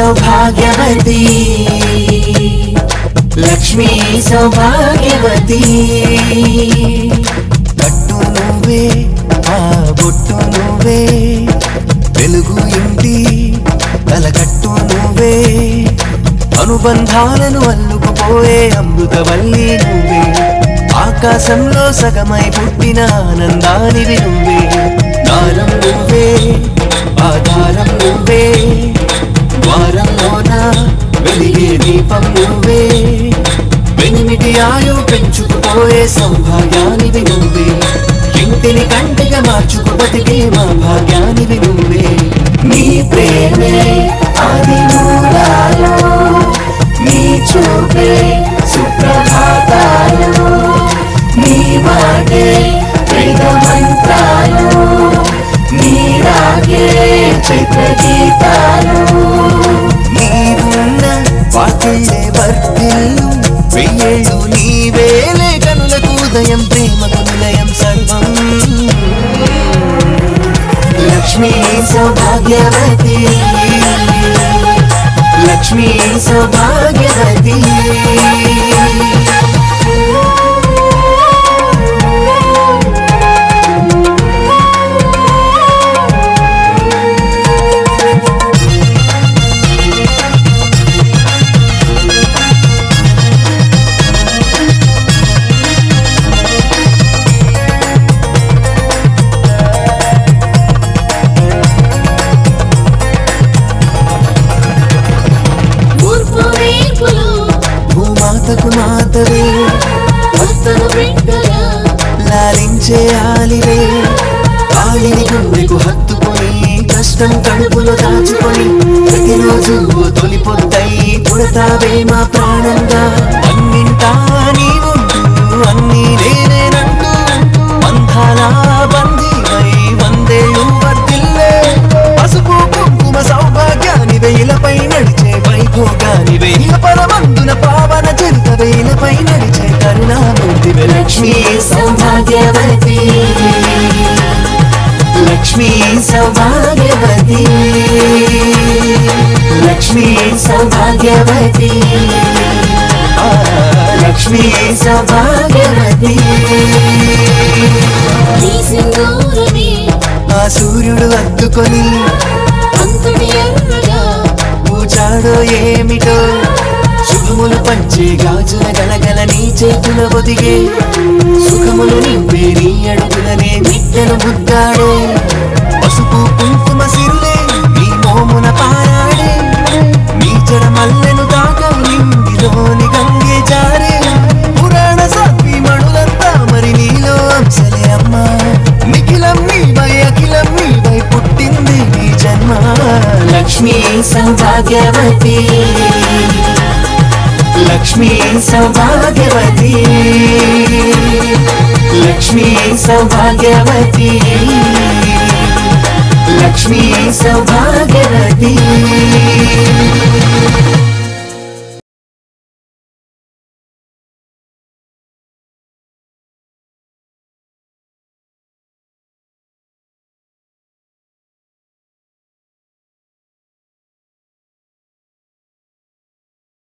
సౌభాగ్యవతి లక్ష్మీ సౌభాగ్యవతి కట్టు నువ్వే ఆ బొట్టు నువ్వే వెలుగు ఇంటి తలకట్టు నువ్వే. అనుబంధాలను అల్లుకుపోయే అమృతవల్లి నువ్వే. ఆకాశంలో సగమై పుట్టిన ఆనందానివి నువ్వే. దారం నువ్వే వెనిమిటి పెంచుకుపోయే సౌభాగ్యానివి నువ్వే. ఇంటిని కంటిగా మార్చుకు బతికే మా భాగ్యానివి నువ్వే. నీ ప్రేమే అది మూలాలు. నీ చూపే సుప్రభాతాలు. నీ మాటే వేద మంత్రాలు. నీ రాగే చైత్ర గీతాలు నీవున్న వాకిలే వర్తిల్లు నీవేలే కనులకు ఉదయం ప్రేమకు నిలయం సర్వం. లక్ష్మీ సౌభాగ్యవతి. లక్ష్మీ సౌభాగ్యవతి. కష్టం కడుపులో దాచుకొని ప్రతిరోజు ఓ తొలి పొద్దై పుడతావే మా ప్రాణంగా. అన్నింటా నీవుంటూ అన్నీ నేనేనంటూ బంధాల వందేళ్ళు పసుపు కుంకుమ నడిచే వైభోగానివే. పరమందున పావన చరిత వేలపై నడిచే కరుణామూర్తివే లక్ష్మీ. లక్ష్మీ సౌభాగ్యవతి. లక్ష్మీ సౌభాగ్యవతి. లక్ష్మీ సౌభాగ్యవతి. ఆ సూర్యుడు అద్దుకొని పూచాడో ఏమిటో శుభములు పంచే గాజుల గలగల నీ చేతుల ఒదిగే సుఖములు నింపే నీ అడుగులనే బిడ్డను బుద్ధాడే మల్లెను దాకా గంగే జారే. పురాణ సాత్వి మణులంతా మరి నీలో అంశలే అమ్మా. నిఖిలం నీవై అఖిలం నీవై పుట్టింది నీ జన్మ. లక్ష్మీ సౌభాగ్యవతి. లక్ష్మీ సౌభాగ్యవతి. లక్ష్మీ సౌభాగ్యవతి. లక్ష్మీ సౌభాగ్య